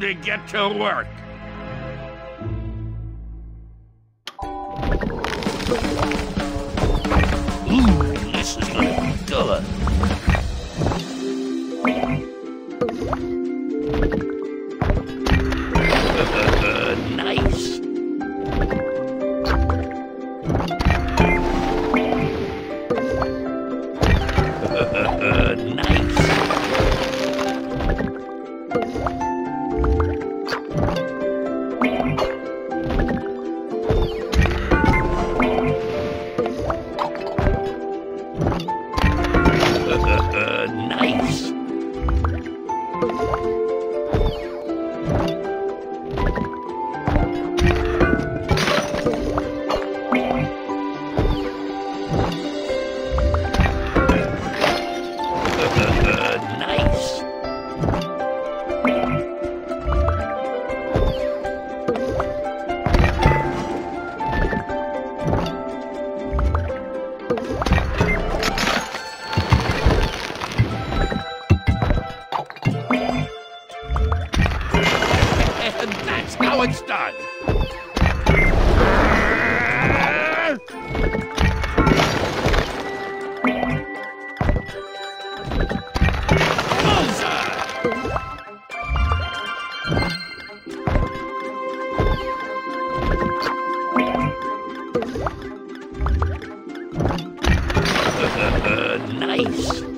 To get to work. Nice. How it's done. Nice.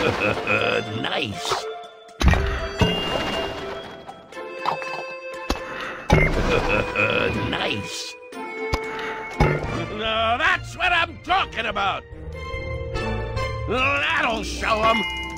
nice. nice. No, that's what I'm talking about. That'll show 'em.